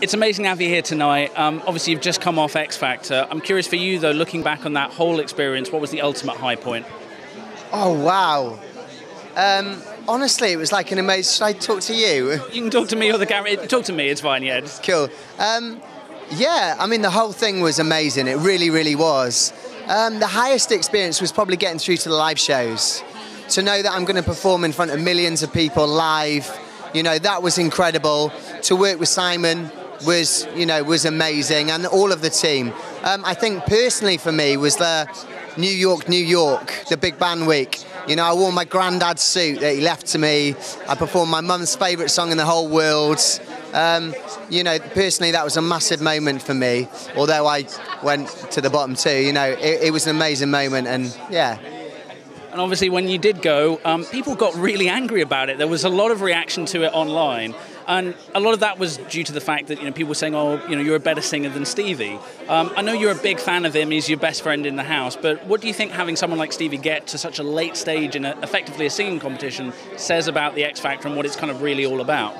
It's amazing to have you here tonight. Um, obviously, you've just come off X Factor. I'm curious for you, though, looking back on that whole experience, what was the ultimate high point? Oh, wow. Um, honestly, it was like an amazing. Should I talk to you? You can talk to me or the camera. Talk to me, it's fine, yeah. Just... Cool. Um, yeah, I mean, the whole thing was amazing. It really, really was. Um, the highest experience was probably getting through to the live shows. To know that I'm going to perform in front of millions of people live, you know, that was incredible. To work with Simon was, you know, was amazing, and all of the team. Um, I think personally for me was the New York, New York, the big band week. You know, I wore my granddad's suit that he left to me. I performed my mum's favourite song in the whole world. Um, you know, personally, that was a massive moment for me. Although I went to the bottom too, you know, it, it was an amazing moment, and yeah. And obviously, when you did go, um, people got really angry about it. There was a lot of reaction to it online. And a lot of that was due to the fact that you know people were saying, "Oh, you know, you're a better singer than Stevi." Um, I know you're a big fan of him; he's your best friend in the house. But what do you think having someone like Stevi get to such a late stage in a, effectively a singing competition says about the X Factor and what it's kind of really all about?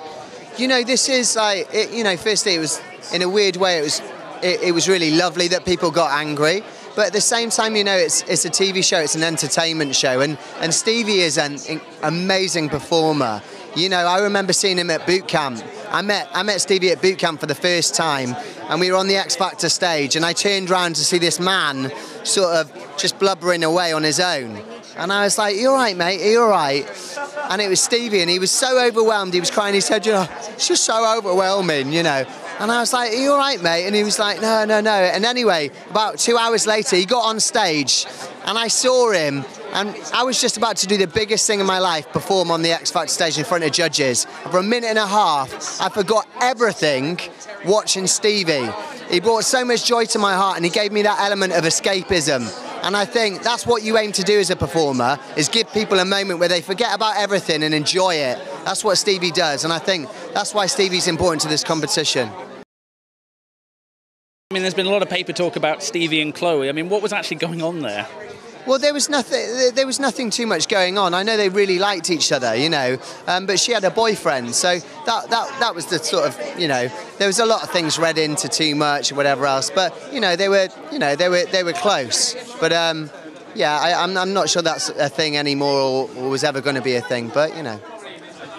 You know, this is like, it, you know, firstly, it was in a weird way, it was, it, it was really lovely that people got angry. But at the same time, you know, it's it's a TV show, it's an entertainment show, and and Stevi is an amazing performer. You know, I remember seeing him at boot camp. I met I met Stevi at boot camp for the first time, and we were on the X Factor stage, and I turned around to see this man sort of just blubbering away on his own, and I was like, "You all right, mate? You're right?" And it was Stevi, and he was so overwhelmed. He was crying. He said, "You know, it's just so overwhelming, you know." And I was like, Are you all right, mate? And he was like, No, no, no. And anyway, about two hours later, he got on stage and I saw him. And I was just about to do the biggest thing in my life perform on the X Factor stage in front of judges. For a minute and a half, I forgot everything watching Stevi. He brought so much joy to my heart and he gave me that element of escapism. And I think that's what you aim to do as a performer, is give people a moment where they forget about everything and enjoy it. That's what Stevi does. And I think that's why Stevi's important to this competition. I mean, there's been a lot of paper talk about Stevi and Chloe. I mean, what was actually going on there? Well, there was nothing. There was nothing too much going on. I know they really liked each other, you know, um, but she had a boyfriend, so that that that was the sort of, you know, there was a lot of things read into too much or whatever else. But you know, they were, you know, they were they were close. But um, yeah, I, am I'm, I'm not sure that's a thing anymore or, or was ever going to be a thing. But you know,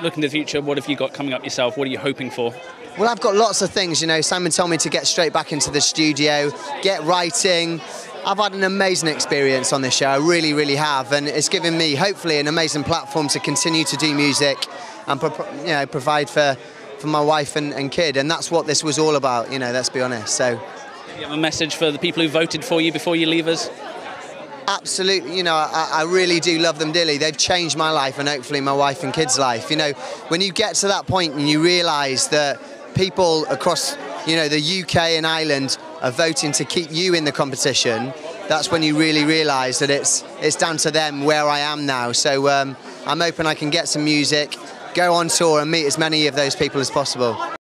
looking to the future, what have you got coming up yourself? What are you hoping for? Well, I've got lots of things. You know, Simon told me to get straight back into the studio, get writing. I've had an amazing experience on this show. I really, really have, and it's given me hopefully an amazing platform to continue to do music and you know provide for for my wife and, and kid. And that's what this was all about. You know, let's be honest. So, you have a message for the people who voted for you before you leave us? absolutely, you know, I, I, really do love them dearly. They've changed my life and hopefully my wife and kids' life. You know, when you get to that point and you realise that people across you know the UK and Ireland are voting to keep you in the competition, that's when you really realise that it's it's down to them where I am now. So um, I'm hoping I can get some music, go on tour, and meet as many of those people as possible.